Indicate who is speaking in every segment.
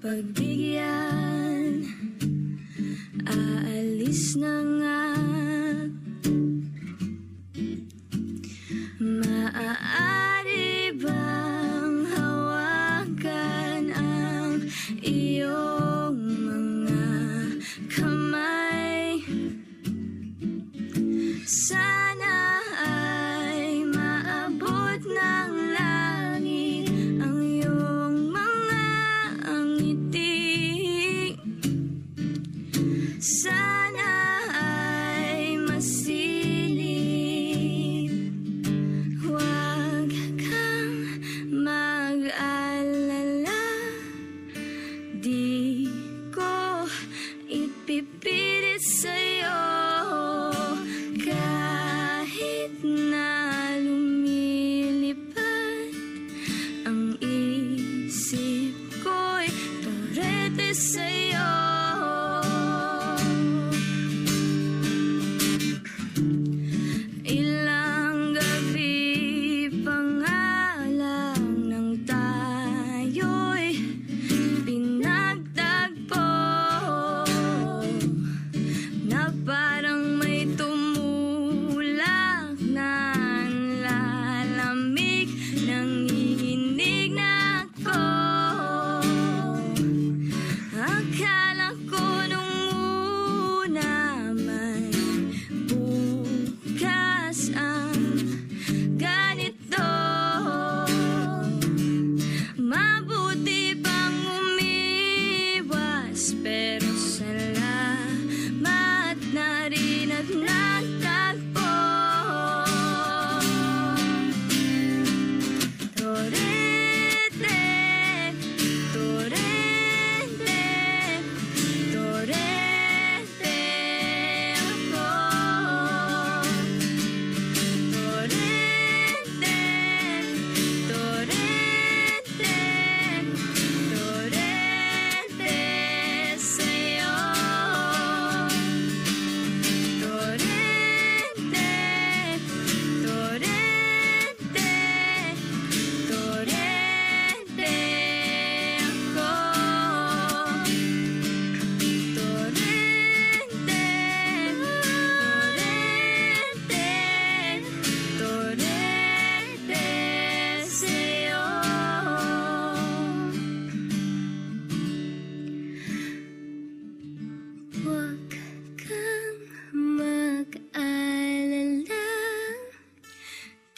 Speaker 1: pagbigyan. Aalis na nga. Maaari bang hawakan ang iyong mga kamay? Sa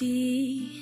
Speaker 1: See.